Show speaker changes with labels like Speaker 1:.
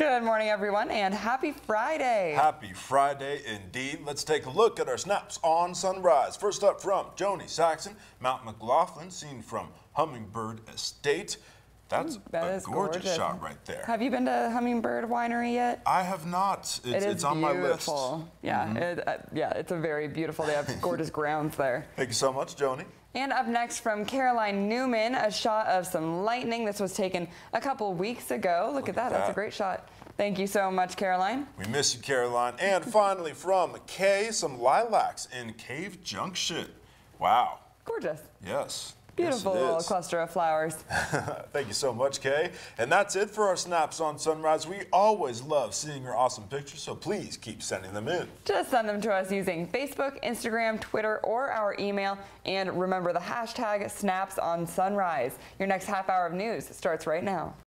Speaker 1: Good morning, everyone, and happy Friday.
Speaker 2: Happy Friday indeed. Let's take a look at our snaps on sunrise. First up from Joni Saxon, Mount McLoughlin, seen from Hummingbird Estate. That's
Speaker 1: Ooh, that
Speaker 2: a gorgeous,
Speaker 1: gorgeous,
Speaker 2: shot right there.
Speaker 1: Have you been to Hummingbird Winery yet?
Speaker 2: I have not. It's,
Speaker 1: it is
Speaker 2: it's on
Speaker 1: beautiful.
Speaker 2: my list.
Speaker 1: Yeah, mm -hmm. it, uh, yeah, it's a very beautiful. They have gorgeous grounds there.
Speaker 2: Thank you so much, Joni.
Speaker 1: And up next from Caroline Newman, a shot of some lightning. This was taken a couple weeks ago. Look, Look at, that. that. That's a great shot. Thank you so much, Caroline.
Speaker 2: We miss you, Caroline. And finally from Kay, some lilacs in Cave Junction. Wow.
Speaker 1: Gorgeous.
Speaker 2: Yes.
Speaker 1: Beautiful
Speaker 2: yes,
Speaker 1: little cluster of flowers.
Speaker 2: Thank you so much, Kay. And that's it for our Snaps on Sunrise. We always love seeing your awesome pictures, so please keep sending them in.
Speaker 1: Just send them to us using Facebook, Instagram, Twitter, or our email. And remember the hashtag Snaps on Sunrise. Your next half hour of news starts right now.